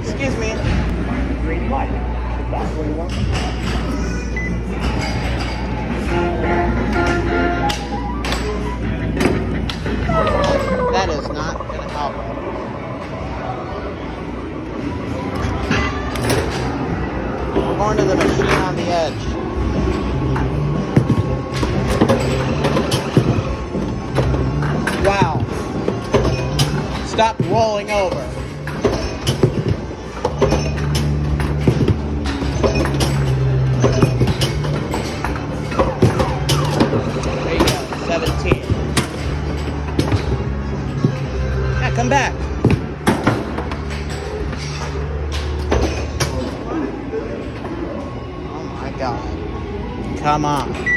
Excuse me. Green light. That's what you want. That is not to help. Going to the machine on the edge. Stop rolling over. There you go, 17. Yeah, come back. Oh my god. Come on.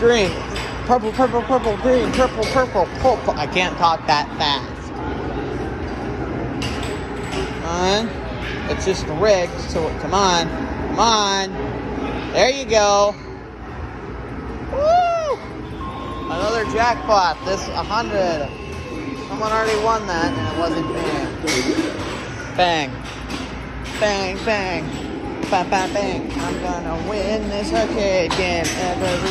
Green. Purple, purple, purple, green, purple, purple, purple. I can't talk that fast. Come on. It's just rigged, so come on. Come on. There you go. Woo! Another jackpot. This a hundred. Someone already won that, and it wasn't me. Bang. Bang, bang. Bang, bang, bang. I'm gonna win this arcade game every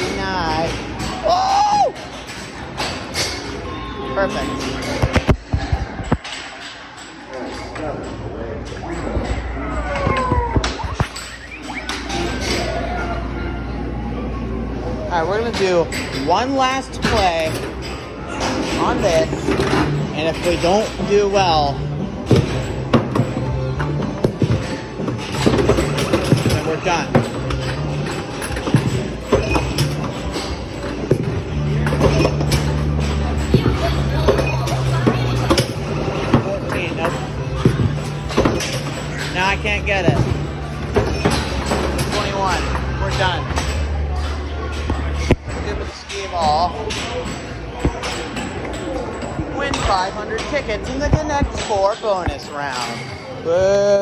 Perfect. Alright, we're gonna do one last play on this, and if we don't do well, then we're done. I can't get it. Twenty-one. We're done. Stupid Skee-Ball. Win 500 tickets in the Connect 4 bonus round. Boo.